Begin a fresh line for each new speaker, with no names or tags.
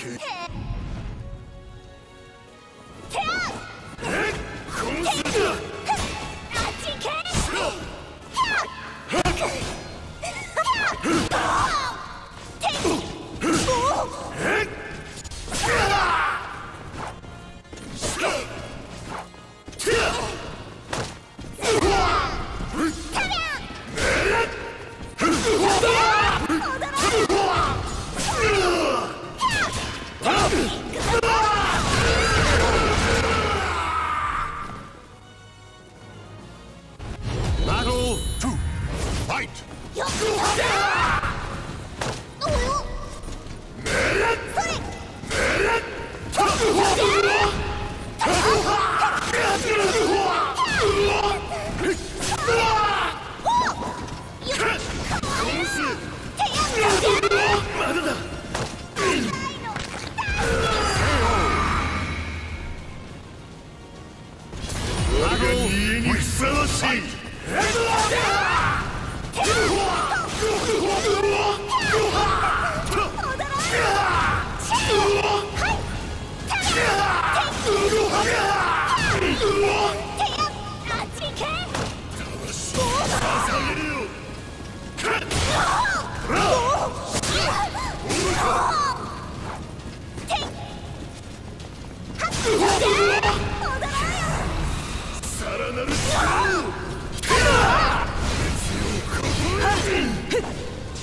キャ Battle